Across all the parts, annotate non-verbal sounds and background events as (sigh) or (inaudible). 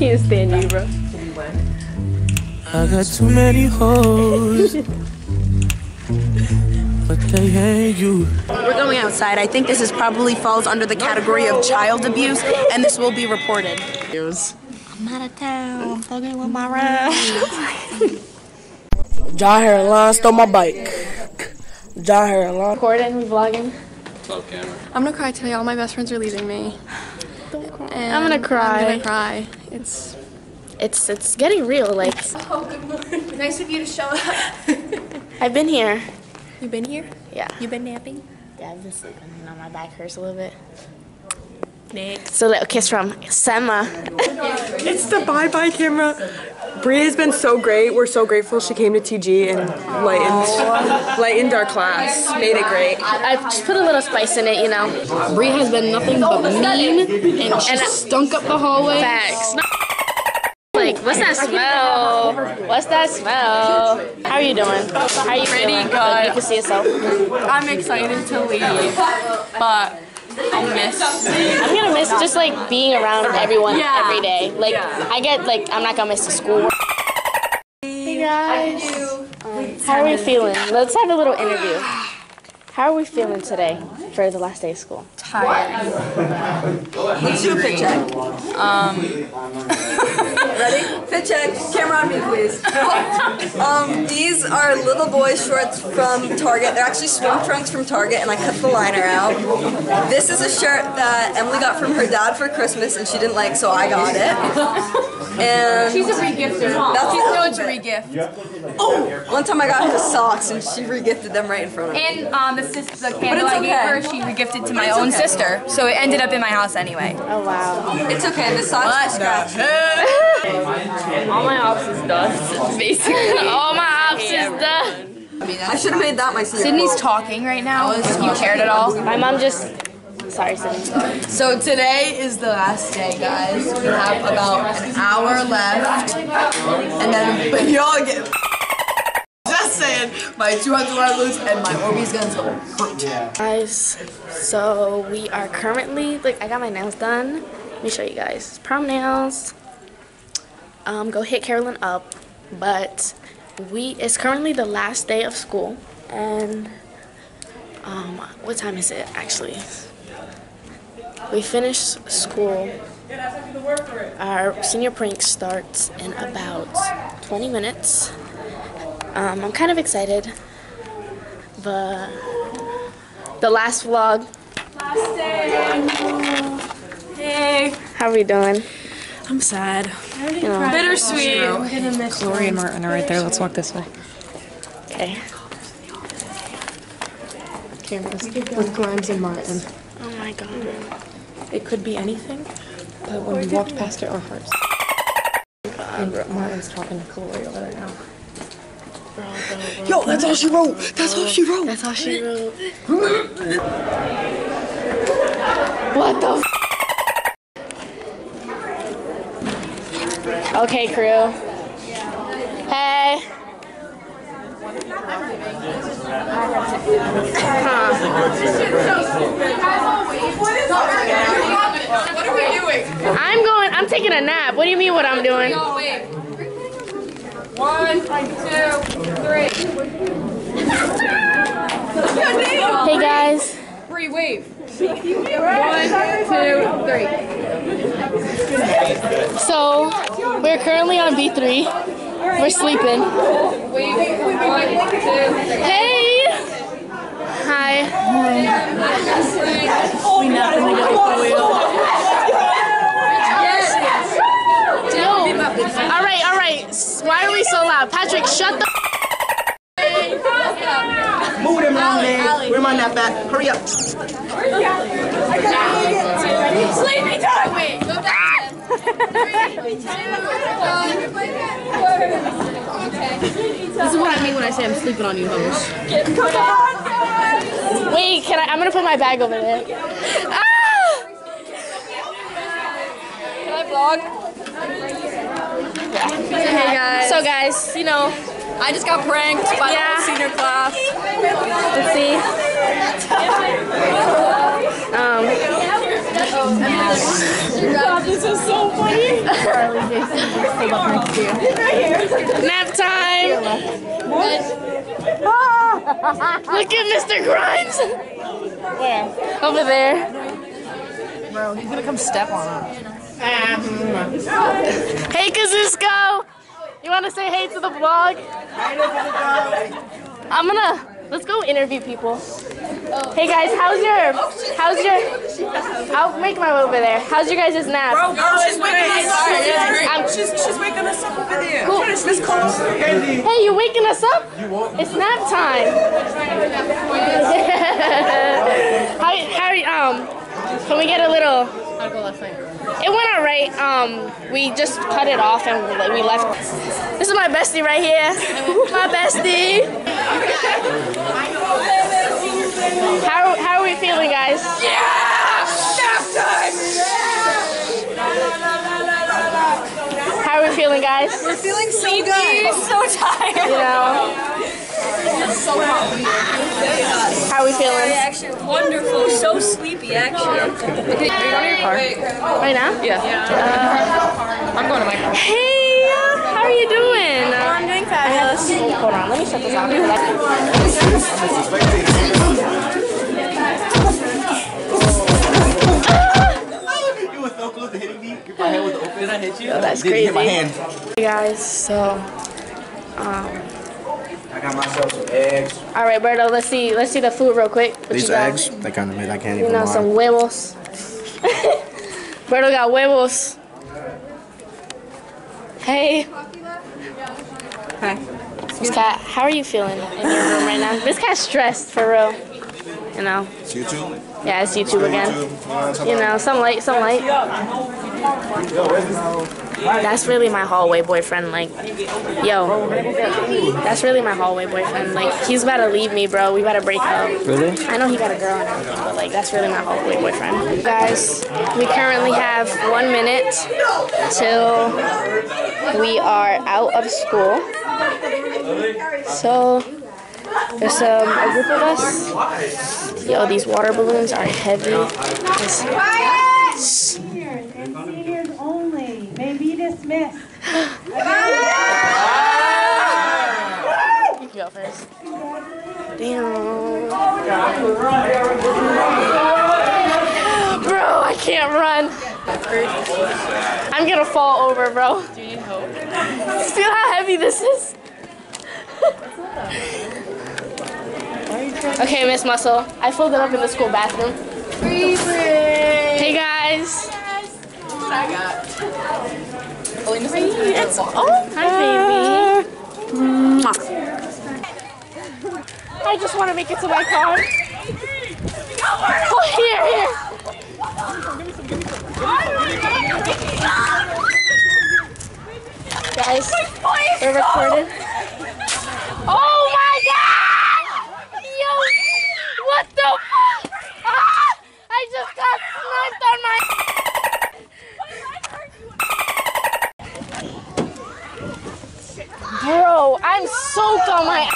can't stand you, bro. I got too many hoes. but they ain't you. We're going outside. I think this is probably falls under the category of child abuse, and this will be reported. I'm out of town. I'm fucking with my ride. (laughs) John Hairline stole my bike. John Hairline. Recording, we vlogging. I'm gonna cry today. All my best friends are leaving me. Don't And I'm gonna cry. I'm gonna cry. It's It's it's getting real. Like (laughs) Oh, good morning. nice of you to show up. (laughs) I've been here. You've been here? Yeah. You've been napping? Yeah, I've been sleeping. You know, my back hurts a little bit. Next. So little kiss from Sema. It's the bye bye camera. Bria has been so great. We're so grateful she came to TG and lightened lightened our class. Made it great. I just put a little spice in it, you know. Brie has been nothing but mean and she stunk up the hallway. Facts. Like, what's that smell? What's that smell? How are you doing? How are you feeling? good. You can see yourself. I'm excited to leave, but I'll miss. I'm gonna miss just like being around everyone Yeah. every day. Like I get like I'm not gonna miss the school. Hey guys, um, how are we feeling? Let's have a little interview. How are we feeling today for the last day of school? Tired. Let's do a fit check. Um, ready? Fit check. Camera on me, please. (laughs) um, these are little boy shorts from Target. They're actually swim trunks from Target, and I cut the liner out. This is a shirt that Emily got from her dad for Christmas, and she didn't like, so I got it. And She's a regifter. that's She's a going to regift. Oh, one time I got her socks, and she regifted them right in front of me. And um, the, sis- the candle it's I gave okay. her, she regifted to my own okay. sister. So it ended up in my house anyway. Oh wow. It's okay. The socks are scratched. (laughs) All my ops is done. Basically. (laughs) All my ops is done. I should have made that my senior Sydney's talking right now. If you cared at all. My mom just. Sorry, Sydney. So today is the last day, guys. We have about an hour left, and then (laughs) y'all get. Just saying, my 200 line loose and my Orbeez guns will hurt. Guys, so we are currently like I got my nails done. Let me show you guys. Prom nails. Um, go hit Carolyn up, but we it's currently the last day of school, and um, what time is it actually? We finish school. Our senior prank starts in about 20 minutes. Um, I'm kind of excited, but the last vlog. Last day. Hey. How are we doing? I'm sad. You know, Bittersweet. Lori and Martin are right there. Let's walk this way. okay. Cameras with Grimes and Martin. Oh my god. It could be anything, but when we walked past it, our hearts. And Martin's talking to Lori over there now. Yo, that's all she wrote. That's all she wrote. That's all she wrote. what the? F- okay, crew. Hey. What are we doing? I'm going. I'm taking a nap. What do you mean? What I'm doing? Oh, wait. One, two, three. Hey guys. Three, wave. One, two, three. So we're currently on B3. We're sleeping. Wave. One, two, three. Hey. Hi. All right, all right. Why are we so loud? Patrick, shut the. Move them long legs. Where my nap at? Hurry up. Sleepy time. Wait, go back. This is what I mean when I say I'm sleeping on you, host. Wait, can I? I'm gonna put my bag over there. Ah! Can I vlog? Hey guys. So guys, you know, I just got pranked by Yeah. the senior class. let's see. Um, this is so funny. Nap time. Look at Mr. Grimes. Where? Over there. Bro, he's gonna come step on him. Hey, Kazusko. You want to say hey to the vlog? I'm gonna let's go interview people. Hey guys, how's your how's your? I'll make my way over there. How's your guys' nap? Bro, she's waking us up. I'm- She's, she's waking us up over there. Cool. Finish this. Hey, you waking us up? It's nap time. how (laughs) how um? Can we get a little? How'd it go last night? It went alright. Um, we just cut it off and we, we left. This is my bestie right here. (laughs) My bestie. How how are we feeling, guys? How are we feeling, guys? We're feeling so good. So tired. You know. How are we feeling? Actually, wonderful. So sleepy, actually. Are you going to your car? Right now? Yeah. Uh, I'm going to my car. Hey, how are you doing? Oh, I'm doing fabulous. Hold on, let me shut this off. You were so close to hitting me. If my hand was open, did I hit you? That's Didn't hit my crazy. hand. Hey guys, so um, I got myself some eggs. all right, Berto, let's see, let's see the food real quick. What These you got? eggs, they kind of made. I can't You even know, lie. some huevos. (laughs) Berto got huevos. Hey. Hi. Miss Cat, how are you feeling in your room right now? This cat's stressed for real. You know, It's YouTube. yeah, it's YouTube again. You know, some light, some light. That's really my hallway boyfriend. Like, yo, that's really my hallway boyfriend. Like, he's about to leave me, bro. We about to break up. Really? I know he got a girl and everything, but like, that's really my hallway boyfriend. Guys, we currently have one minute till we are out of school. So, there's um, a group of us. Yo, these water balloons are heavy. It's- dismissed. You can go first. Damn. Bro, I can't run. I'm gonna fall over, bro. Do you need help? Feel how heavy this is? okay, Miss Muscle. I filled it up in the school bathroom. Hey guys. Oh hi baby. I just want to make it to my car. Oh here here. Guys, we're recording. Oh my god! Yo, what the? fuck? Ah! I just got sniped on my. Bro, I'm soaked on my.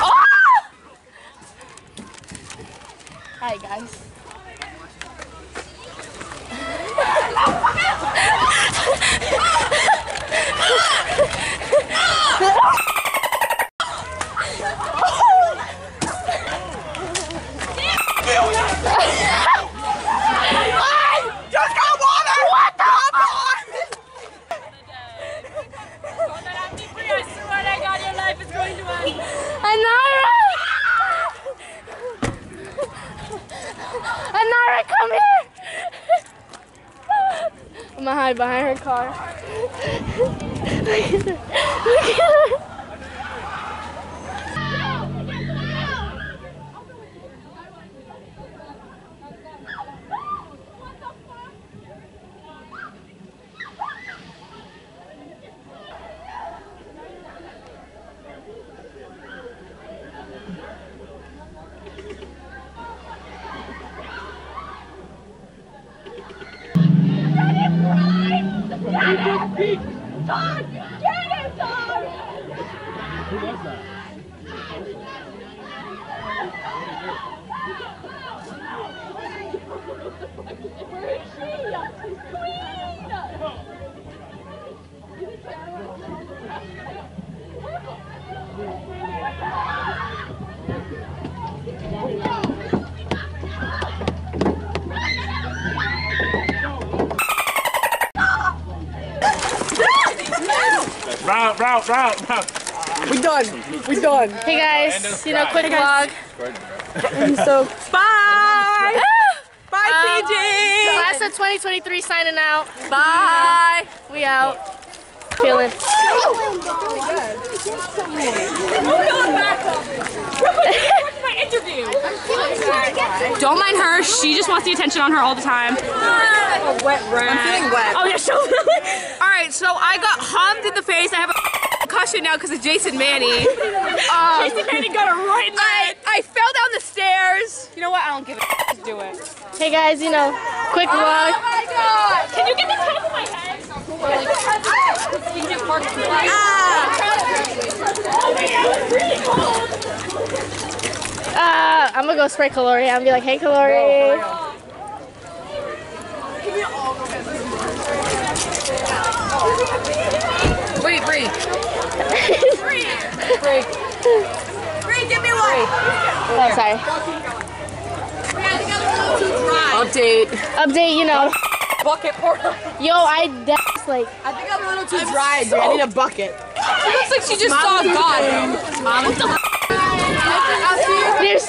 Ah! Hi guys. Just got water! What the Anara! Anara, come here! Gonna hide behind her car. Look at her. Look at her. God! Route, route, route. We done. We done. Hey guys, you know, quick vlog. (laughs) So Bye. (laughs) Bye, Um, PG. Class of 2023 signing out. Bye. We out. Feeling. (laughs) Don't mind her. She just wants the attention on her all the time. I'm feeling wet. Oh yeah, so. all right, so I got hummed in the face. I have a concussion now because of Jason Manny. (laughs) Um, Jason Manny got a right in the I, I fell down the stairs. You know what? I don't give a. Just do it. Hey guys, you know, quick vlog. Oh my god! Can you get the top of my head? Ah. Uh, I'm gonna go spray Calori and be like, hey Calori. Wait, Bree. Bree. Bree. Bree, give me one. Oh, sorry. Update. Update, you know. Bucket pour. Yo, I that's like. I think I'm a little too dry, dude. I need a bucket. It looks like she just saw God. What the There's.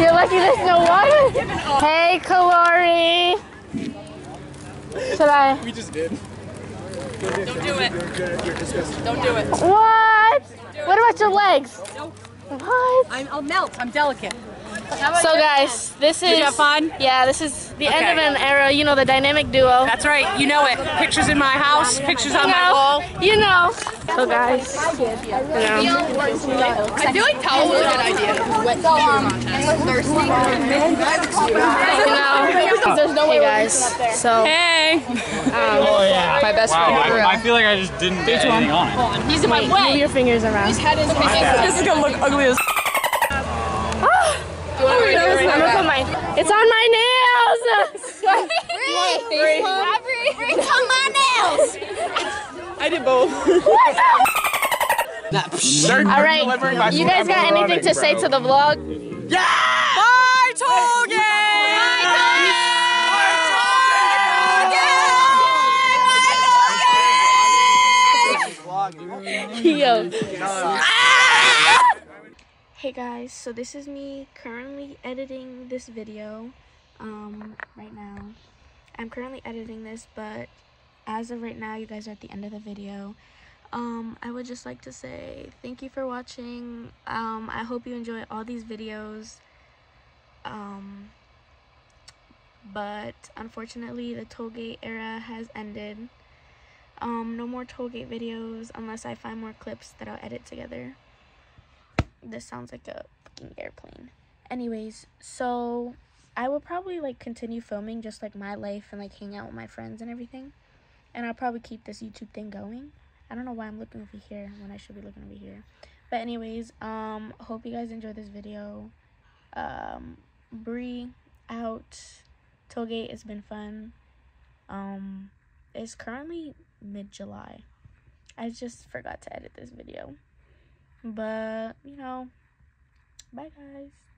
You're lucky there's no water. Hey, Kalori. Should I? We just did. Don't do it. Don't do it. What? What about your legs? Nope. What? I'm, I'll melt. I'm delicate. So guys, this is. you have fun? Yeah, this is the end of an era. You know, the dynamic duo. That's right. You know it. Pictures in my house. Pictures on you my know, wall. you know. So guys, you know, I feel like towels are a good idea. you know. There's no way guys. So Hey. Um, oh yeah. My best Wow, friend. I, I feel like I just didn't get anything on it. He's in my way. move way. your fingers around. This is gonna look ugly as. I'm gonna put mine. It's on my nails. It's on my nails. I did both. All right, you guys got anything to say to the vlog? Yeah! Bye, Toge. Yo. Hey guys, so this is me currently editing this video um right now. I'm currently editing this, but as of right now, you guys are at the end of the video. Um I would just like to say thank you for watching. Um I hope you enjoy all these videos. Um but unfortunately, the Tollgate era has ended. Um, no more Tollgate videos unless I find more clips that I'll edit together. This sounds like a fucking airplane. Anyways, so I will probably like continue filming just like my life and like hang out with my friends and everything. And I'll probably keep this YouTube thing going. I don't know why I'm looking over here when I should be looking over here. But anyways, um hope you guys enjoyed this video. Um Bree out. Tollgate has been fun. Um it's currently mid July. I just forgot to edit this video. But, you know, bye guys.